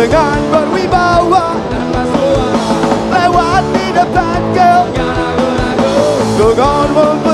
dengan berwibawa Lewat di depan girl, Go on,